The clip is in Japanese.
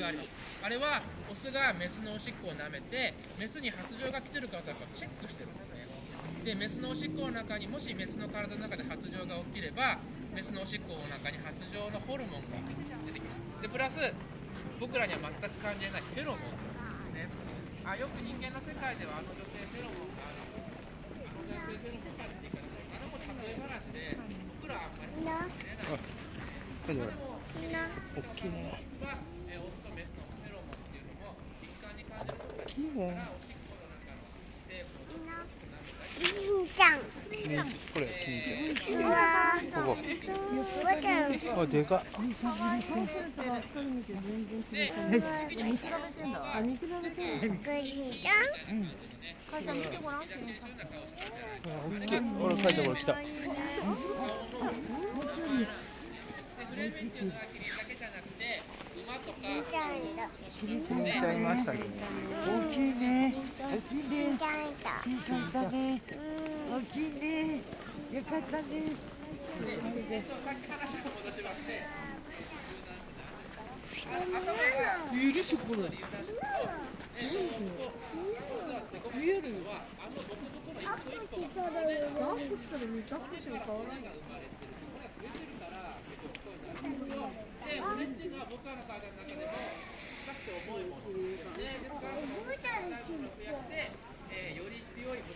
があります。あれはオスがメスのおしっこを舐めてメスに発情が来てるかどうかチェックしてるんですね。でメスのおしっこの中にもしメスの体の中で発情が起きればメスのおしっこの中に発情のホルモンが出てきます。でプラス僕らには全く関係ないフェロモンですね。あよく人間の世界ではあの女性フェロモンがある。あの女性フェロモンがって言い方ですあれも例え話で僕らはあんまり知れない。これでも大きいねできるいいねちゃん。これ金ちゃん。ここ。あでかっで、次に調べてん。だ。あ、見比べてる。グリちゃん。母ちゃん。見てごらん。あ大きいほら書いてこれ来た金ちゃん。だ。金ちゃん。いましたね大きいね。大きいね。金ちゃん。いだね。大きいね。よかったね。さっき話を戻しまして、い。見える。アップしたら。アップしたら見たってしか変わらない。僕らの体の中でも、